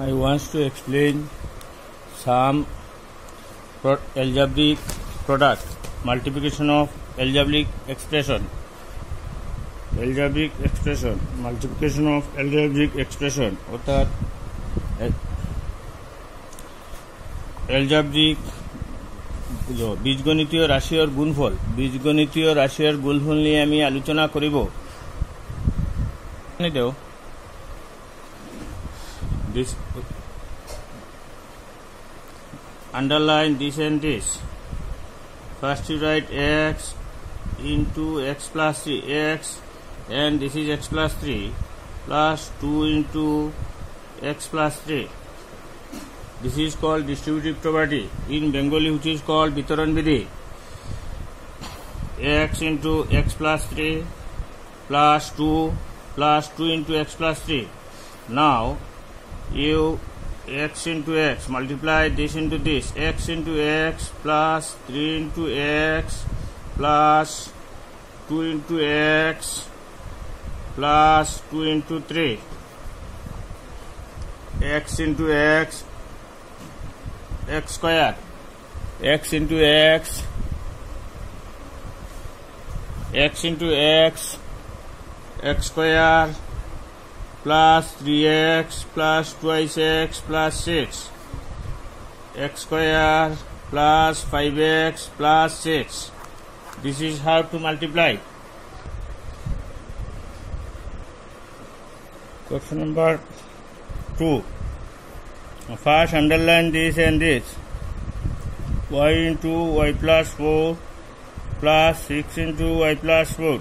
I want to explain some pro- algebraic product multiplication of algebraic expression algebraic expression multiplication of algebraic expression অর্থাৎ algebraic বীজগণিতীয় রাশির গুণফল বীজগণিতীয় রাশির গুণফল নিয়ে আমি আলোচনা করিব দেও this underline this and this first you write x into x plus 3 x and this is x plus 3 plus 2 into x plus 3 this is called distributive property in bengali which is called bitaran vidhi x into x plus 3 plus 2 plus 2 into x plus 3 now you x into x. Multiply this into this. X into x plus 3 into x plus 2 into x plus 2 into 3 x into x x square. X into x x into x x square plus 3x plus twice x plus 6 x square plus 5x plus 6 this is how to multiply. Question number 2 first underline this and this. Y into y plus 4 plus 6 into y plus 4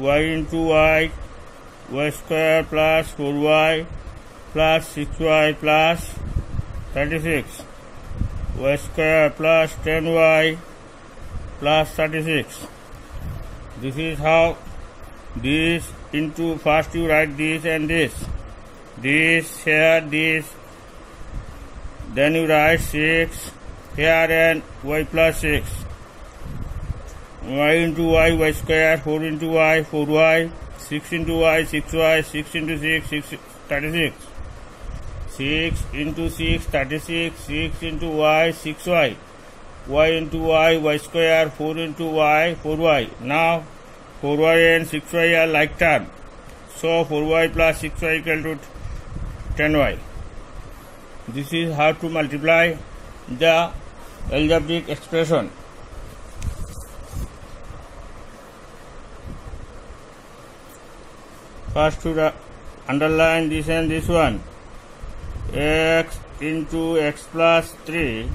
y into y y square plus 4y plus 6y plus 36 y square plus 10y plus 36 this is how this into first you write this and this this here this then you write 6 here and y plus 6 y into y y square 4 into y 4y 6 into y 6y 6 into 6 6 36 6 into 6 36 6 into y 6y y. Into y y square 4 into y 4y now 4y and 6y are like term so 4y plus 6y equal to 10y this is how to multiply the algebraic expression first to underline this and this one. X into x plus 3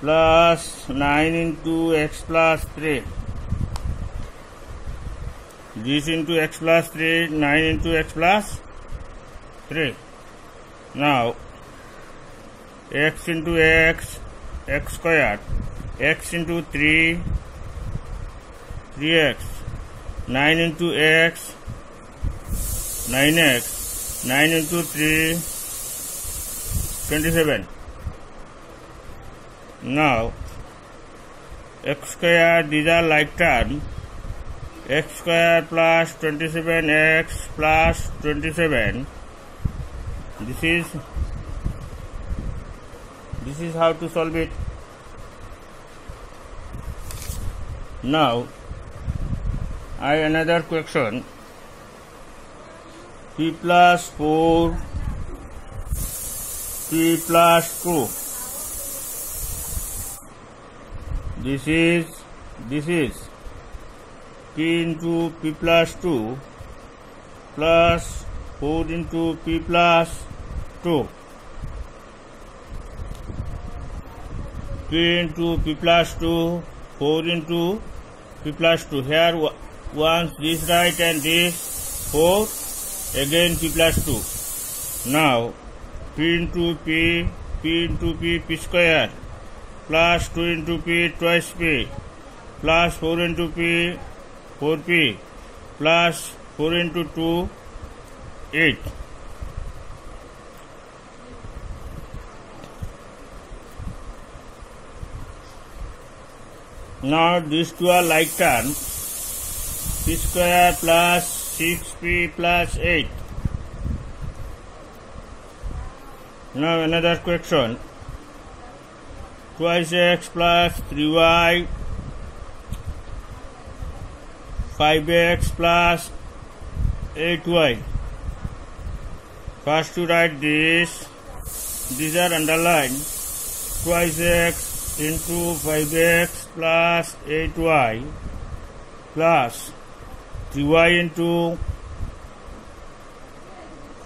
plus 9 into x plus 3 this into x plus 3 9 into x plus 3 now x into x x squared. X into 3 3x 9 into x 9x 9 into 3 27 now x square these are like term x square plus 27x plus 27 this is this is how to solve it now I another question p plus 4 p plus 2 this is this is p into p plus 2 plus 4 into p plus 2 p into p plus 2 4 into p plus 2 here once this right and this 4 again p plus 2 now p into p p into p p square plus 2 into p twice p plus 4 into p 4p plus 4 into 2 8 now these two are like term p square plus 6p plus 8 Now another question. Twice x plus 3y 5x plus 8y. First to write this. These are underlined. Twice x into 5x plus 8y plus 3y into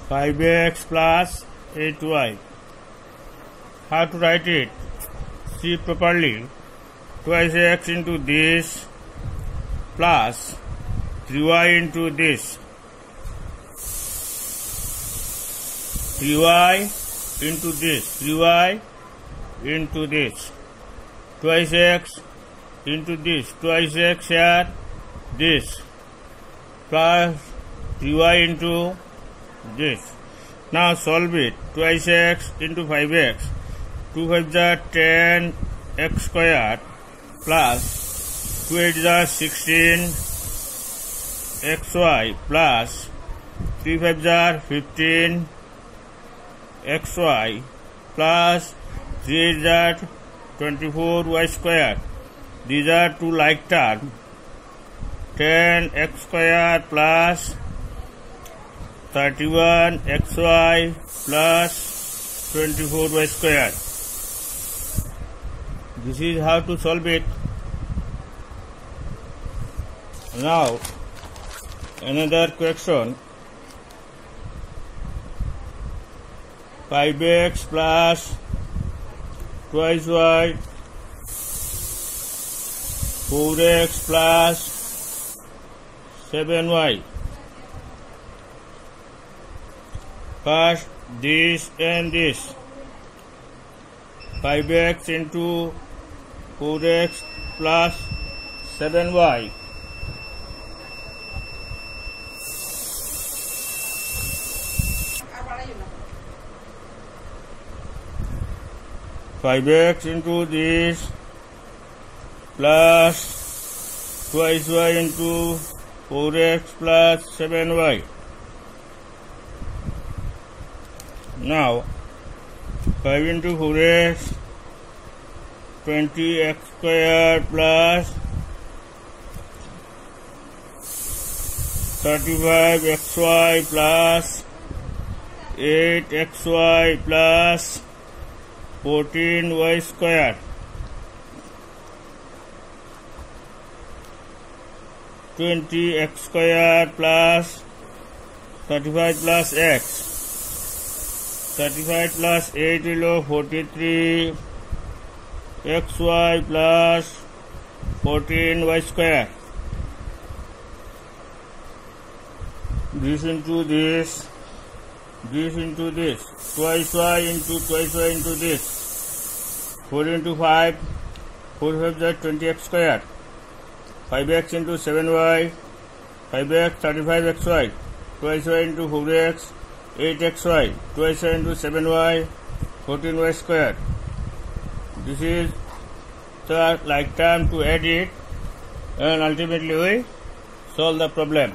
5x plus 8y. How to write it? See properly. Twice x into this plus 3y into this. 3y into this. 3y into this. Twice x into this. Twice x here. This. Plus 3y into this. Now solve it. Twice x into 5x. 2 5 are 10 x squared plus 2 8 are 16 xy plus 3 5 are 15 xy plus 3 8 are 24 y squared. These are two like terms. 10 x squared plus 31 xy plus 24y squared. This is how to solve it. Now, another question. 5x plus twice y 4x plus 7y First this and this. 5x into 4x plus 7y. Five x into this plus twice y into four x plus seven y. Now, 5 into 4x, 20x squared plus 35xy plus 8xy plus 14y twenty x square plus thirty five plus x thirty five plus eight হল forty three x y plus fourteen y square this into this this into this twice y into twice y into this four into five four five Joy twenty x square five x into seven y five x thirty five x y twelve y into four x eight x y twelve y into seven y fourteen y square this is the like time to add it and ultimately we solve the problem